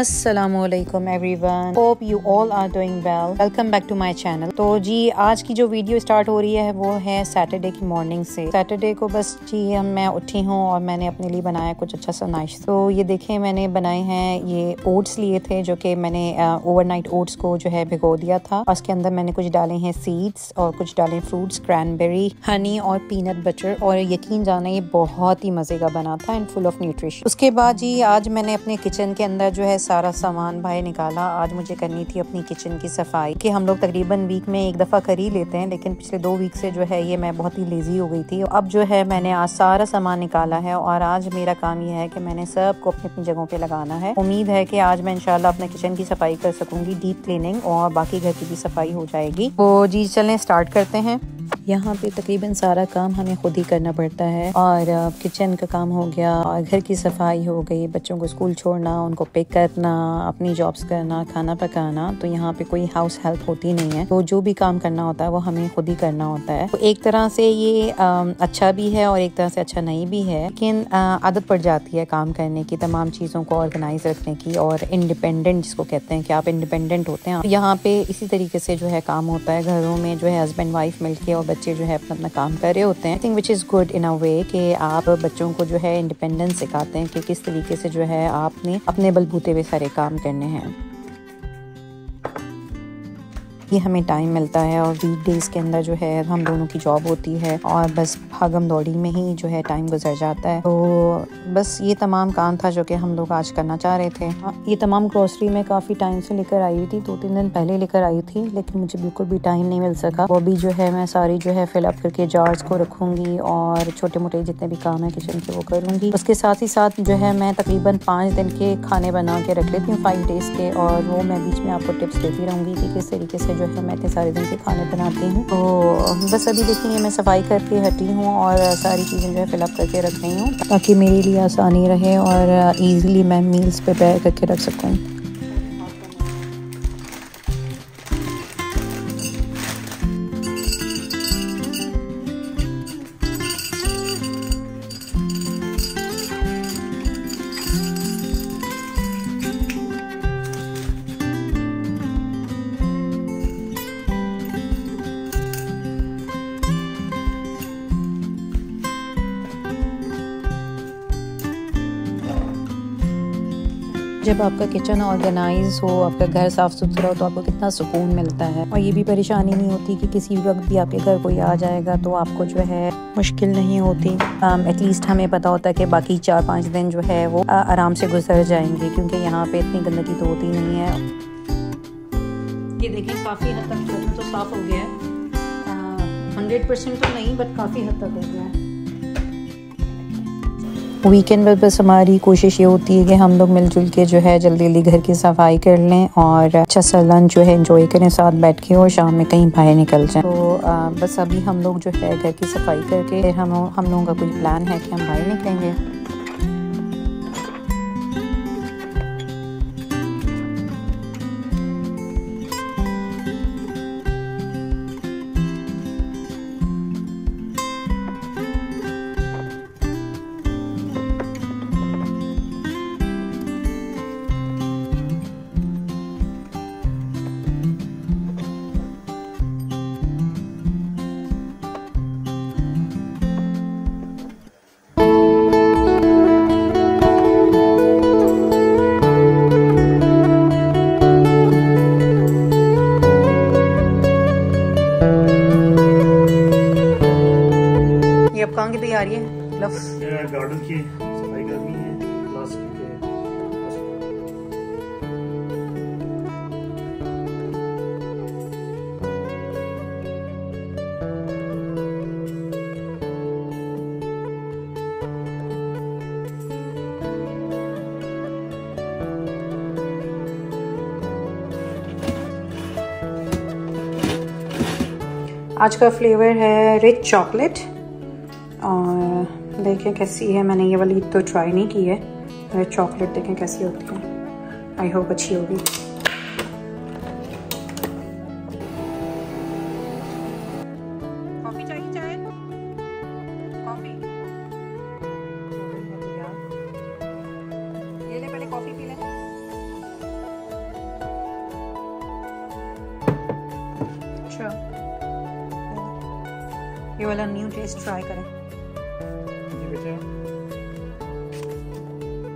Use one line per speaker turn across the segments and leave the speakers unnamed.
Aslam everyone hope you all are doing well welcome back to my channel तो जी, आज की जो वीडियो स्टार्ट हो रही है, वो है सैटरडे की मॉर्निंग से। सैटरडे को बस जी, हम, मैं उठी हूँ और मैंने अपने लिए बनाया कुछ अच्छा सा नाइश तो ये देखें, मैंने बनाए हैं ये ओट्स लिए थे, जो कि मैंने ओवरनाइट ओट्स को जो है भिगो दिया था। उसके अंदर मैंने कुछ डाले हैं सीड्स और कुछ डाले फ्रूट्स क्रैनबेरी हनी और पीनट बटर और यकीन जाना, ये बहुत ही मज़े का बना था एंड फुल ऑफ़ न्यूट्रिशन उसके बाद जी, आज मैंने अपने किचन के अंदर जो है सारा सामान भाई निकाला। आज मुझे करनी थी अपनी किचन की सफ़ाई कि हम लोग तकरीबन वीक में एक दफ़ा कर ही लेते हैं, लेकिन पिछले दो वीक से जो है ये मैं बहुत ही लेजी हो गई थी। अब जो है मैंने आज सारा सामान निकाला है और आज मेरा काम ये है कि मैंने सबको अपनी अपनी जगहों पर लगाना है। उम्मीद है कि आज मैं इंशाल्लाह अपने किचन की सफ़ाई कर सकूँगी डीप क्लीनिंग और बाकी घर की भी सफ़ाई हो जाएगी। तो जी, चलें स्टार्ट करते हैं। यहाँ पे तकरीबन सारा काम हमें खुद ही करना पड़ता है और किचन का काम हो गया और घर की सफ़ाई हो गई, बच्चों को स्कूल छोड़ना, उनको पिक करना अपनी जॉब्स करना खाना पकाना तो यहाँ पे कोई हाउस हेल्प होती नहीं है। तो जो भी काम करना होता है वो हमें खुद ही करना होता है। तो एक तरह से ये आ, अच्छा भी है और एक तरह से अच्छा नहीं भी है। लेकिन आदत पड़ जाती है काम करने की तमाम चीज़ों को ऑर्गेनाइज रखने की और इंडिपेंडेंट जिसको कहते हैं कि आप इंडिपेंडेंट होते हैं। यहाँ पे इसी तरीके से जो है काम होता है। घरों में जो है हस्बैंड वाइफ मिलके और बच्चे जो है अपना अपना काम कर रहे होते हैं। Think which is good in a way कि आप बच्चों को जो है इंडिपेंडेंस सिखाते हैं कि किस तरीके से जो है आपने अपने बलबूते सारे काम करने हैं। ही हमें टाइम मिलता है और वीक डेज़ के अंदर जो है हम दोनों की जॉब होती है और बस भागम दौड़ी में ही जो है टाइम गुजर जाता है। तो बस ये तमाम काम था जो कि हम लोग आज करना चाह रहे थे। हाँ, ये तमाम ग्रोसरी में काफ़ी टाइम से लेकर आई थी दो तीन दिन पहले लेकर आई थी लेकिन मुझे बिल्कुल भी टाइम नहीं मिल सका। वो भी जो है मैं सारी जो है फिलअप करके जार्स को रखूँगी और छोटे मोटे जितने भी काम है किचन के वो करूँगी उसके साथ ही साथ जो है मैं तकरीबन पाँच दिन के खाने बना के रख लेती हूँ फाइव डेज़ के और वो मैं बीच में आपको टिप्स देती रहूँगी कि किस तरीके से जो है मैं इतने सारे दिन के खाने बनाती हूँ। तो बस अभी देखिए, मैं सफ़ाई करके हटी हूँ और सारी चीज़ें जो है फिलअप करके रख रही हूँ ताकि मेरे लिए आसानी रहे और ईज़िली मैं मील्स प्रिपेयर करके रख सकूँ। जब आपका किचन ऑर्गेनाइज हो आपका घर साफ़ सुथरा हो तो आपको कितना सुकून मिलता है। और ये भी परेशानी नहीं होती कि किसी वक्त भी आपके घर कोई आ जाएगा तो आपको जो है मुश्किल नहीं होती। एटलीस्ट um, हमें पता होता है कि बाकी चार पाँच दिन जो है वो आराम से गुजर जाएँगे क्योंकि यहाँ पे इतनी गंदगी तो होती नहीं है। ये देखें काफ़ी हद तक तो साफ़ हो गया है। हंड्रेड परसेंट तो नहीं बट काफ़ी हद तक हो गया है। वीकेंड पर बस हमारी कोशिश ये होती है कि हम लोग मिलजुल के जो है जल्दी जल्दी घर की सफ़ाई कर लें और अच्छा सा लंच जो है इंजॉय करें साथ बैठ के और शाम में कहीं बाहर निकल जाएँ। तो आ, बस अभी हम लोग जो है घर की सफ़ाई करके हम हम लोगों का कुछ प्लान है कि हम बाहर निकलेंगे। की
सफ़ाई करनी है
आज का फ्लेवर है रिच चॉकलेट और देखें कैसी है, मैंने ये वाली तो ट्राई नहीं की है। मेरे चॉकलेट देखें कैसी होती है। आई होप अच्छी होगी। ये वाला न्यू टेस्ट ट्राई करें।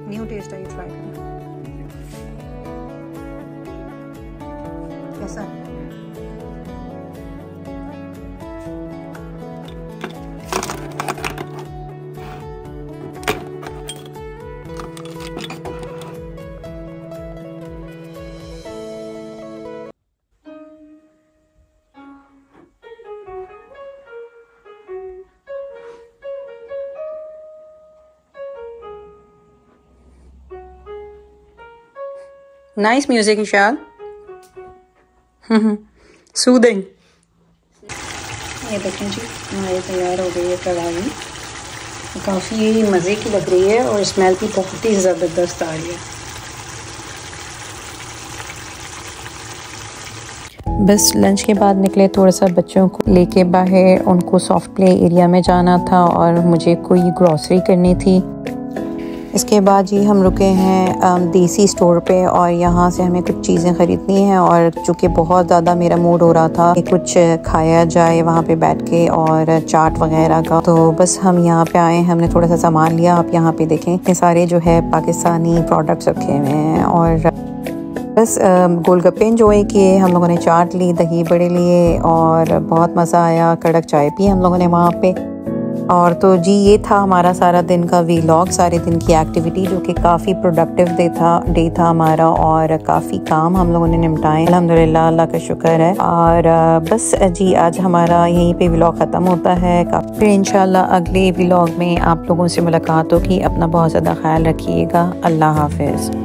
न्यू टेस्ट आई ट्राई करना। कैसा है Nice music, Ishal. Soothing. ये देखें जी हमारी तैयार हो गई है कढ़ाई काफ़ी मज़े की लग रही है और स्मेल भी बहुत ही ज़बरदस्त आ रही है बस लंच के बाद निकले थोड़ा सा बच्चों को लेके बाहर उनको सॉफ्ट प्ले एरिया में जाना था और मुझे कोई ग्रॉसरी करनी थी इसके बाद जी हम रुके हैं देसी स्टोर पे और यहाँ से हमें कुछ चीज़ें ख़रीदनी हैं और चूँकि बहुत ज़्यादा मेरा मूड हो रहा था कि कुछ खाया जाए वहाँ पे बैठ के और चाट वगैरह का। तो बस हम यहाँ पे आए, हमने थोड़ा सा सामान लिया। आप यहाँ पे देखें ये सारे जो है पाकिस्तानी प्रोडक्ट्स रखे हुए हैं और बस गोलगप्पे इंजॉय किए। हम लोगों ने चाट ली, दही बड़े लिए और बहुत मज़ा आया। कड़क चाय पी हम लोगों ने वहाँ पे। और तो जी, ये था हमारा सारा दिन का वीलॉग सारे दिन की एक्टिविटी जो कि काफ़ी प्रोडक्टिव डे था डे था हमारा और काफ़ी काम हम लोगों ने निपटाए। अल्हम्दुलिल्लाह, अल्लाह का शुक्र है। और, बस जी, आज हमारा यहीं पे व्लॉग ख़त्म होता है। फिर इंशाल्लाह अगले व्लॉग में आप लोगों से मुलाकात होगी। अपना बहुत ज़्यादा ख्याल रखिएगा। अल्लाह हाफिज़।